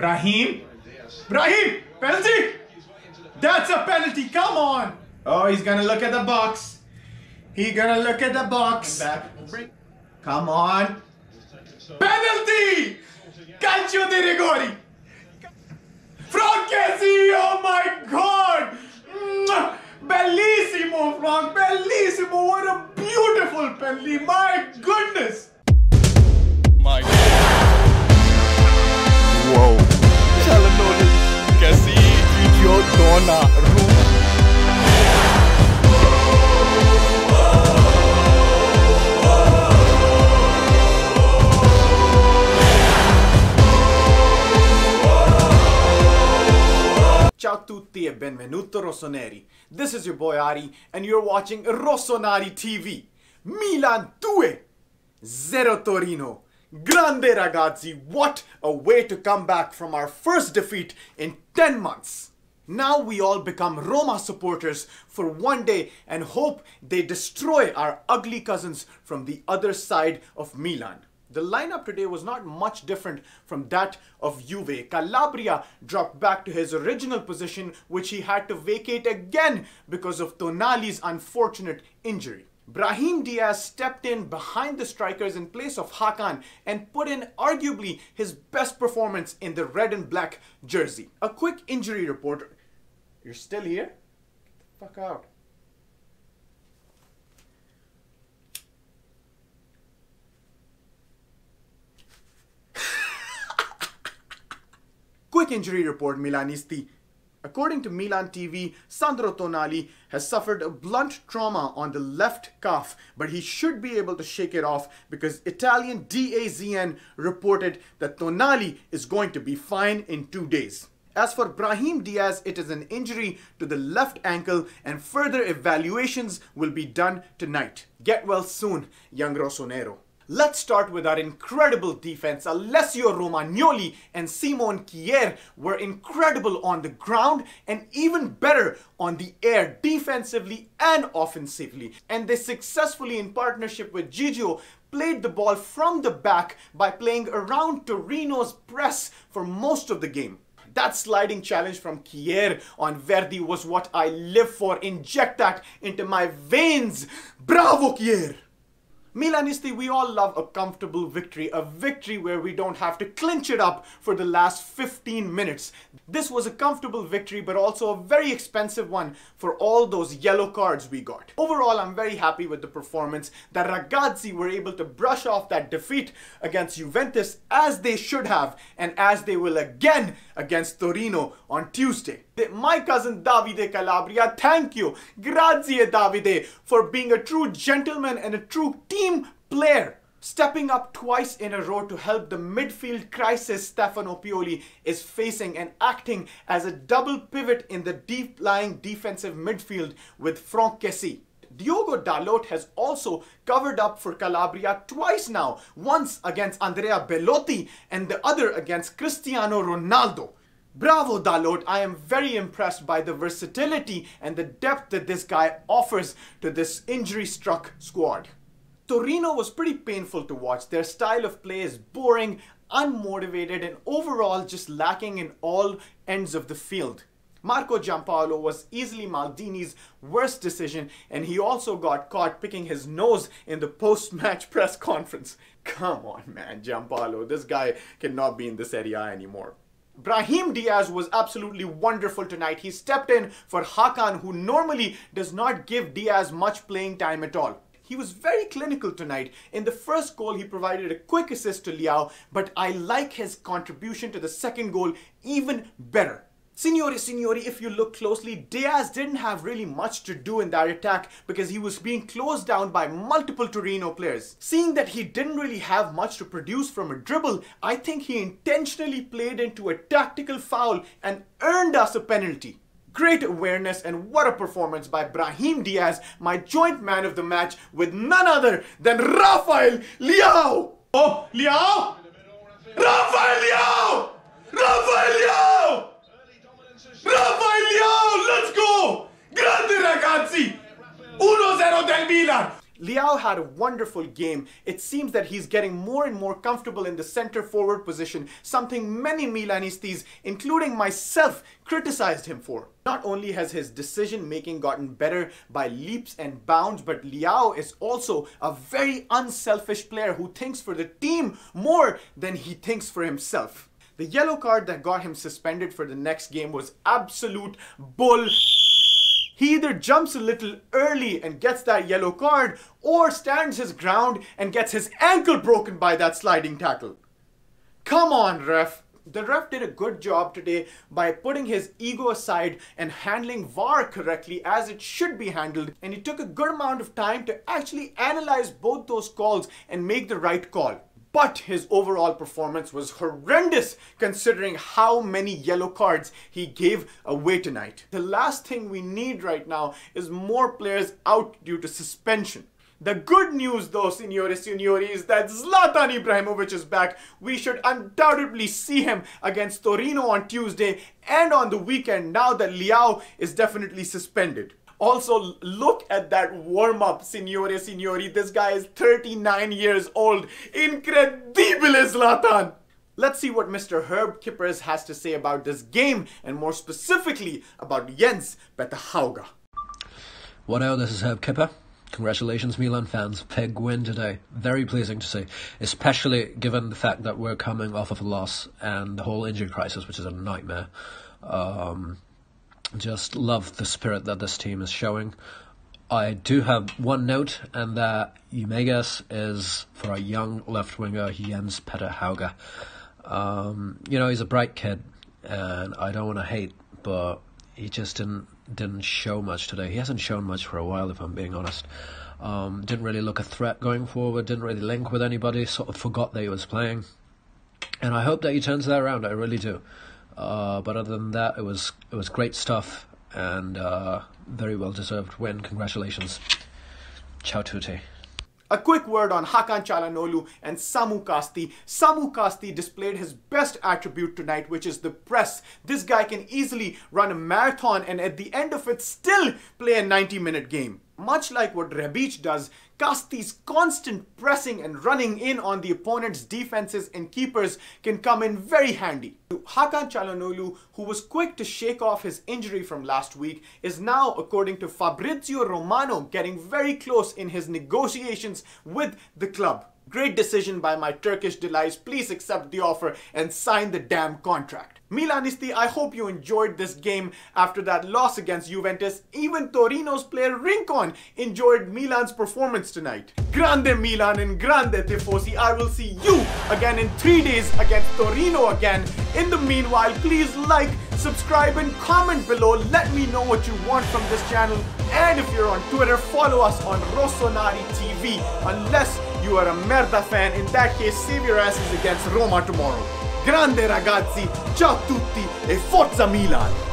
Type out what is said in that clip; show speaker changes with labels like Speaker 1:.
Speaker 1: Brahim? Brahim! Penalty! That's a penalty, come on! Oh, he's gonna look at the box. He gonna look at the box. Come on. Penalty! Calcio di rigori! Ciao tutti e benvenuto Rossoneri. This is your boy Ari and you're watching Rossonari TV. Milan 2, 0 Torino. Grande ragazzi, what a way to come back from our first defeat in 10 months. Now we all become Roma supporters for one day and hope they destroy our ugly cousins from the other side of Milan. The lineup today was not much different from that of Juve. Calabria dropped back to his original position, which he had to vacate again because of Tonali's unfortunate injury. Brahim Diaz stepped in behind the strikers in place of Hakan and put in arguably his best performance in the red and black jersey. A quick injury report. You're still here? Get the fuck out. Quick injury report, Milanisti. According to Milan TV, Sandro Tonali has suffered a blunt trauma on the left calf, but he should be able to shake it off because Italian DAZN reported that Tonali is going to be fine in two days. As for Brahim Diaz, it is an injury to the left ankle and further evaluations will be done tonight. Get well soon, young Rossonero. Let's start with our incredible defense. Alessio Romagnoli and Simon Kjaer were incredible on the ground and even better on the air defensively and offensively. And they successfully, in partnership with Gigio, played the ball from the back by playing around Torino's press for most of the game. That sliding challenge from Kjaer on Verdi was what I live for. Inject that into my veins. Bravo, Kjaer! Milanisti, we all love a comfortable victory, a victory where we don't have to clinch it up for the last 15 minutes. This was a comfortable victory, but also a very expensive one for all those yellow cards we got. Overall, I'm very happy with the performance. The ragazzi were able to brush off that defeat against Juventus as they should have, and as they will again against Torino on Tuesday. My cousin Davide Calabria, thank you. Grazie Davide for being a true gentleman and a true team player. Stepping up twice in a row to help the midfield crisis Stefano Pioli is facing and acting as a double pivot in the deep-lying defensive midfield with Franck Kessie. Diogo Dalot has also covered up for Calabria twice now, once against Andrea Belotti and the other against Cristiano Ronaldo. Bravo Dalot, I am very impressed by the versatility and the depth that this guy offers to this injury-struck squad. Torino was pretty painful to watch. Their style of play is boring, unmotivated and overall just lacking in all ends of the field. Marco Giampaolo was easily Maldini's worst decision and he also got caught picking his nose in the post-match press conference. Come on man, Giampaolo, this guy cannot be in the Serie A anymore. Brahim Diaz was absolutely wonderful tonight. He stepped in for Hakan who normally does not give Diaz much playing time at all. He was very clinical tonight. In the first goal, he provided a quick assist to Leao, but I like his contribution to the second goal even better. Signori, signori, if you look closely, Diaz didn't have really much to do in that attack because he was being closed down by multiple Torino players. Seeing that he didn't really have much to produce from a dribble, I think he intentionally played into a tactical foul and earned us a penalty. Great awareness and what a performance by Brahim Diaz, my joint man of the match with none other than Rafael Leao! Oh, Leao! Rafael Leao! Rafael Leao! Ragazzi! 1-0 del Milan! Had a wonderful game. It seems that he's getting more and more comfortable in the center forward position, something many Milanistas, including myself, criticized him for. Not only has his decision making gotten better by leaps and bounds, but Leao is also a very unselfish player who thinks for the team more than he thinks for himself. The yellow card that got him suspended for the next game was absolute bull. He either jumps a little early and gets that yellow card or stands his ground and gets his ankle broken by that sliding tackle. Come on, ref. The ref did a good job today by putting his ego aside and handling VAR correctly as it should be handled. And he took a good amount of time to actually analyze both those calls and make the right call but his overall performance was horrendous considering how many yellow cards he gave away tonight. The last thing we need right now is more players out due to suspension. The good news though, signore signori, is that Zlatan Ibrahimovic is back. We should undoubtedly see him against Torino on Tuesday and on the weekend now that Leao is definitely suspended. Also, look at that warm up, signore, signori. This guy is 39 years old. Incredibile, Zlatan! Let's see what Mr. Herb Kippers has to say about this game and more specifically about Jens Petter
Speaker 2: What out, this is Herb Kipper. Congratulations, Milan fans. Big win today. Very pleasing to see, especially given the fact that we're coming off of a loss and the whole injury crisis, which is a nightmare. Um, just love the spirit that this team is showing. I do have one note, and that you may guess is for a young left winger, Jens Petter Hauge. Um, you know, he's a bright kid, and I don't want to hate, but he just didn't didn't show much today. He hasn't shown much for a while, if I'm being honest. Um, didn't really look a threat going forward. Didn't really link with anybody. Sort of forgot that he was playing, and I hope that he turns that around. I really do. Uh, but other than that, it was it was great stuff and uh, very well deserved win. Congratulations. Ciao tutti.
Speaker 1: A quick word on Hakan Calhanoglu and Samu Kasti. Samu Kasti displayed his best attribute tonight, which is the press. This guy can easily run a marathon and at the end of it still play a 90 minute game. Much like what Rebic does, Kasti's constant pressing and running in on the opponent's defenses and keepers can come in very handy. Hakan Calhanoglu, who was quick to shake off his injury from last week, is now, according to Fabrizio Romano, getting very close in his negotiations with the club. Great decision by my Turkish delights. Please accept the offer and sign the damn contract. Milanisti, I hope you enjoyed this game after that loss against Juventus. Even Torino's player Rincon enjoyed Milan's performance tonight. Grande Milan and grande tifosi. I will see you again in three days against Torino again. In the meanwhile, please like, subscribe and comment below. Let me know what you want from this channel. And if you're on Twitter, follow us on Rossonari TV. Unless you are a Merda fan, in that case, save your asses against Roma tomorrow. Grande ragazzi, ciao tutti e forza Milan!